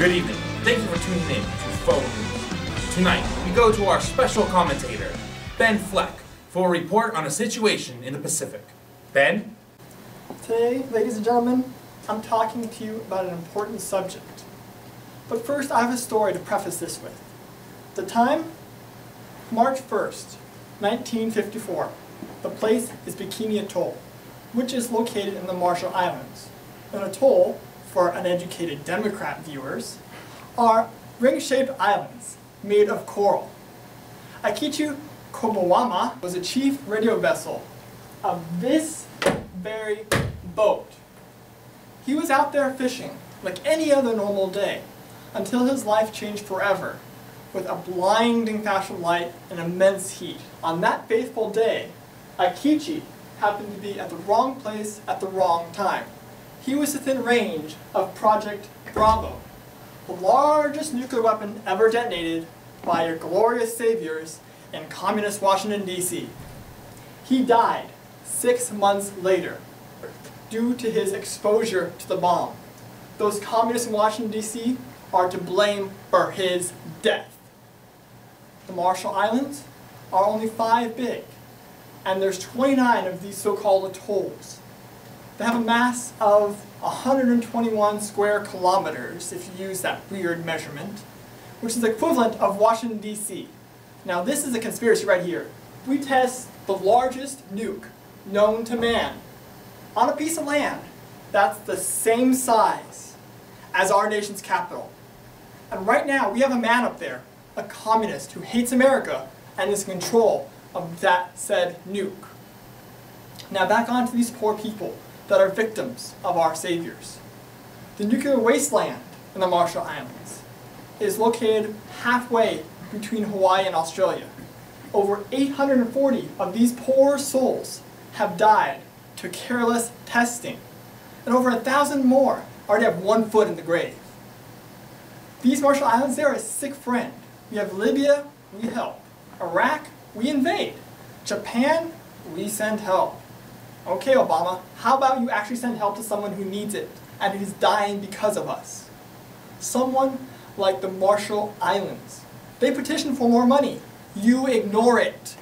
Good evening. Thank you for tuning in to Faux News. Tonight, we go to our special commentator, Ben Fleck, for a report on a situation in the Pacific. Ben? Today, ladies and gentlemen, I'm talking to you about an important subject. But first, I have a story to preface this with. The time? March 1st, 1954. The place is Bikini Atoll, which is located in the Marshall Islands. An atoll, for uneducated Democrat viewers, are ring-shaped islands made of coral. Aikichi Kuboyama was a chief radio vessel of this very boat. He was out there fishing like any other normal day until his life changed forever with a blinding flash of light and immense heat. On that faithful day, Aikichi happened to be at the wrong place at the wrong time. He was within range of Project Bravo, the largest nuclear weapon ever detonated by your glorious saviors in communist Washington, D.C. He died six months later due to his exposure to the bomb. Those communists in Washington, D.C. are to blame for his death. The Marshall Islands are only five big, and there's 29 of these so-called atolls. They have a mass of 121 square kilometers, if you use that weird measurement, which is equivalent of Washington, D.C. Now this is a conspiracy right here. We test the largest nuke known to man on a piece of land that's the same size as our nation's capital. And right now we have a man up there, a communist who hates America and is in control of that said nuke. Now back on to these poor people that are victims of our saviors. The nuclear wasteland in the Marshall Islands is located halfway between Hawaii and Australia. Over 840 of these poor souls have died to careless testing, and over a thousand more already have one foot in the grave. These Marshall Islands, they're a sick friend. We have Libya, we help. Iraq, we invade. Japan, we send help. Okay, Obama, how about you actually send help to someone who needs it and who's dying because of us? Someone like the Marshall Islands. They petition for more money. You ignore it.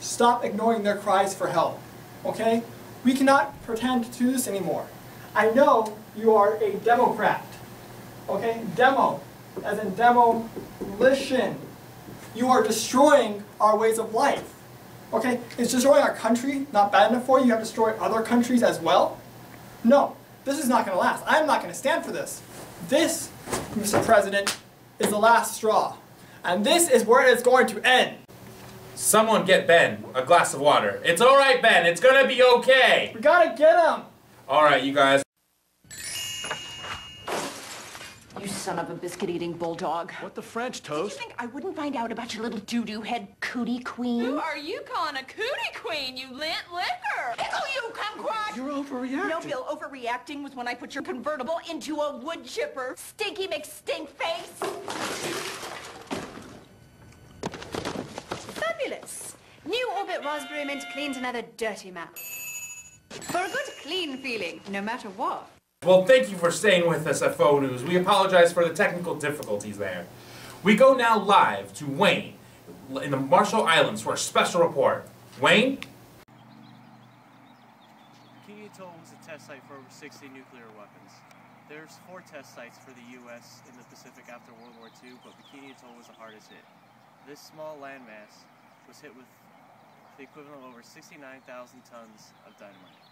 Stop ignoring their cries for help. Okay? We cannot pretend to do this anymore. I know you are a Democrat. Okay? Demo, as in demolition. You are destroying our ways of life. Okay? Is destroying our country not bad enough for you? You have to destroy other countries as well? No. This is not going to last. I'm not going to stand for this. This, Mr. President, is the last straw. And this is where it is going to end. Someone get Ben a glass of water. It's alright, Ben. It's gonna be okay. We gotta get him. Alright, you guys. You son of a biscuit-eating bulldog. What the French toast? Did you think I wouldn't find out about your little doo-doo head cootie queen? Who are you calling a cootie queen, you lint liquor? Pickle you, kumquat! You're overreacting. No, Bill, overreacting was when I put your convertible into a wood chipper. Stinky McStink face. Fabulous! New Orbit Raspberry Mint cleans another dirty map. For a good clean feeling, no matter what. Well, thank you for staying with us at Faux News. We apologize for the technical difficulties there. We go now live to Wayne in the Marshall Islands for a special report. Wayne? Bikini Atoll was a test site for over 60 nuclear weapons. There's four test sites for the U.S. in the Pacific after World War II, but Bikini Atoll was the hardest hit. This small landmass was hit with the equivalent of over 69,000 tons of dynamite.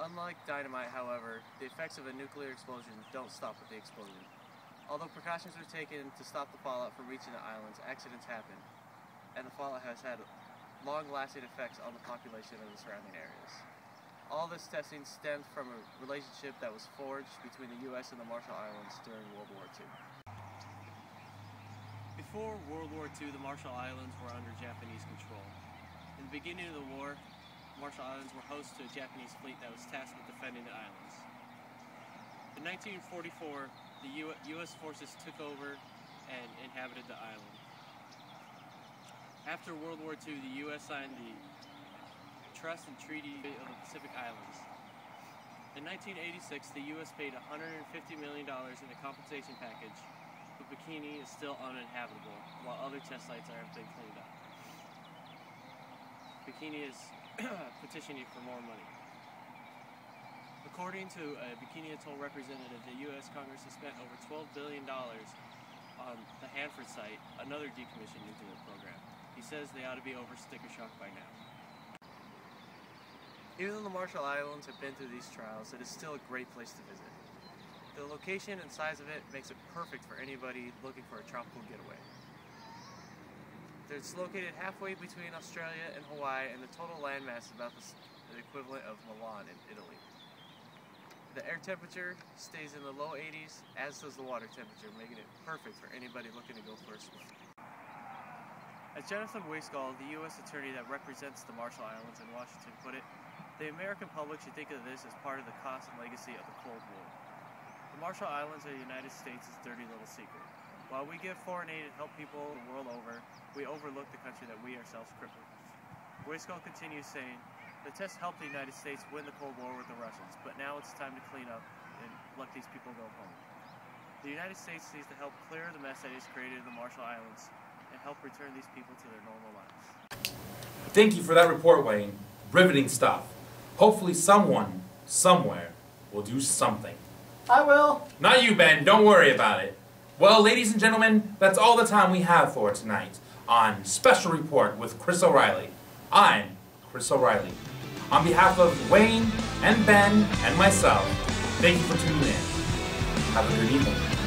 Unlike dynamite, however, the effects of a nuclear explosion don't stop with the explosion. Although precautions were taken to stop the fallout from reaching the islands, accidents happen, and the fallout has had long-lasting effects on the population of the surrounding areas. All this testing stemmed from a relationship that was forged between the U.S. and the Marshall Islands during World War II. Before World War II, the Marshall Islands were under Japanese control. In the beginning of the war, Marshall Islands were host to a Japanese fleet that was tasked with defending the islands. In 1944, the U- U.S. forces took over and inhabited the island. After World War II, the U.S. signed the Trust and Treaty of the Pacific Islands. In 1986, the U.S. paid $150 million in a compensation package, but Bikini is still uninhabitable, while other test sites are being cleaned up. Bikini is petitioning for more money. According to a Bikini Atoll representative, the U.S. Congress has spent over $12 billion on the Hanford site, another decommissioned nuclear program. He says they ought to be over sticker shock by now. Even though the Marshall Islands have been through these trials, it is still a great place to visit. The location and size of it makes it perfect for anybody looking for a tropical getaway. It's located halfway between Australia and Hawaii, and the total landmass is about the, equivalent of Milan in Italy. The air temperature stays in the low 80s, as does the water temperature, making it perfect for anybody looking to go for a swim. As Jonathan Weisgall, the U.S. attorney that represents the Marshall Islands in Washington, put it, the American public should think of this as part of the cost and legacy of the Cold War. The Marshall Islands are the United States' dirty little secret. While we give foreign aid and help people the world over, we overlook the country that we ourselves crippled. Weisgall continues saying, the test helped the United States win the Cold War with the Russians, but now it's time to clean up and let these people go home. The United States needs to help clear the mess that is created in the Marshall Islands and help return these people to their normal lives. Thank you for that report, Wayne. Riveting stuff. Hopefully, someone, somewhere, will do something. I will. Not you, Ben. Don't worry about it. Well, ladies and gentlemen, that's all the time we have for tonight on Special Report with Chris O'Reilly. I'm Chris O'Reilly. On behalf of Wayne and Ben and myself, thank you for tuning in. Have a good evening.